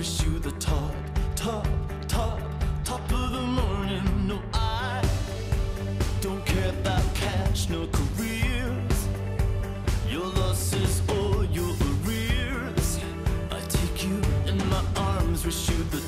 wish you the top, top, top, top of the morning. No, I don't care about cash, no careers. Your losses or your arrears. I take you in my arms, wish you the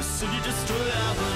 the city destroyer.